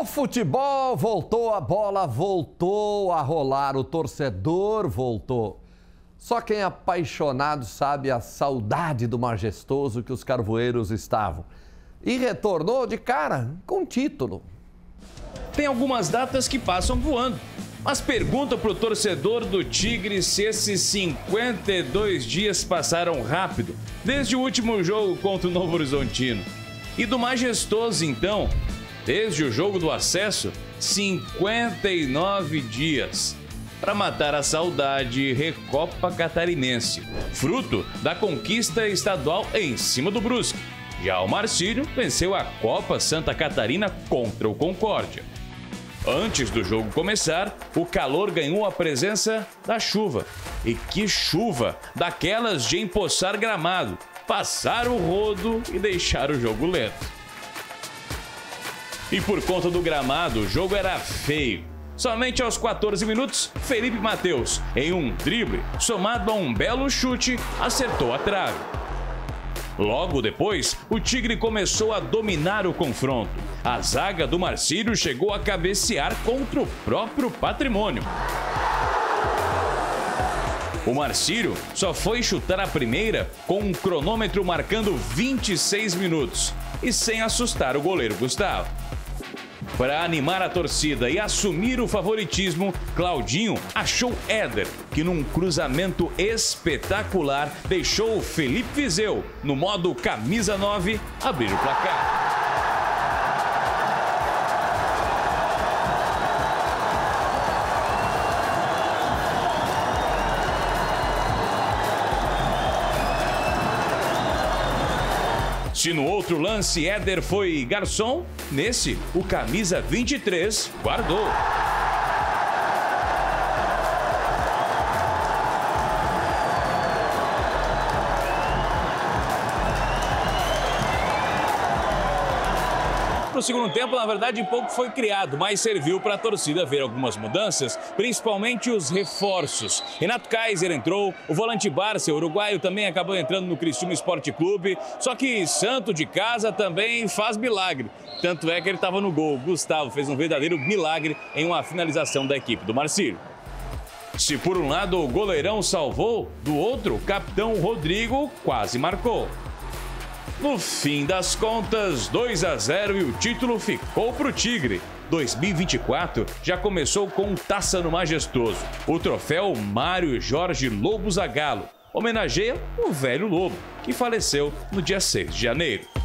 O futebol voltou, a bola voltou a rolar, o torcedor voltou. Só quem é apaixonado sabe a saudade do majestoso que os carvoeiros estavam. E retornou de cara com título. Tem algumas datas que passam voando. Mas pergunta pro torcedor do Tigre se esses 52 dias passaram rápido, desde o último jogo contra o Novo Horizontino. E do majestoso, então, desde o jogo do acesso, 59 dias. Para matar a saudade, Recopa Catarinense, fruto da conquista estadual em cima do Brusque. Já o Marcílio venceu a Copa Santa Catarina contra o Concórdia. Antes do jogo começar, o calor ganhou a presença da chuva. E que chuva! Daquelas de empoçar gramado, passar o rodo e deixar o jogo lento. E por conta do gramado, o jogo era feio. Somente aos 14 minutos, Felipe Mateus, em um drible, somado a um belo chute, acertou a trave. Logo depois, o Tigre começou a dominar o confronto. A zaga do Marcílio chegou a cabecear contra o próprio patrimônio. O Marcílio só foi chutar a primeira com um cronômetro marcando 26 minutos e sem assustar o goleiro Gustavo. Para animar a torcida e assumir o favoritismo, Claudinho achou Éder, que num cruzamento espetacular deixou Felipe Vizeu, no modo camisa 9, abrir o placar. Se no outro lance Éder foi garçom, nesse o camisa 23 guardou. No segundo tempo, na verdade, pouco foi criado, mas serviu para a torcida ver algumas mudanças, principalmente os reforços. Renato Kaiser entrou, o volante Barça, o uruguaio, também acabou entrando no Criciúma Esporte Clube. Só que Santo de casa também faz milagre. Tanto é que ele estava no gol. Gustavo fez um verdadeiro milagre em uma finalização da equipe do Marcílio. Se por um lado o goleirão salvou, do outro, o capitão Rodrigo quase marcou. No fim das contas, 2 a 0 e o título ficou para o Tigre. 2024 já começou com taça no majestoso. O troféu Mário Jorge Lobo Zagalo homenageia o velho Lobo, que faleceu no dia 6 de janeiro.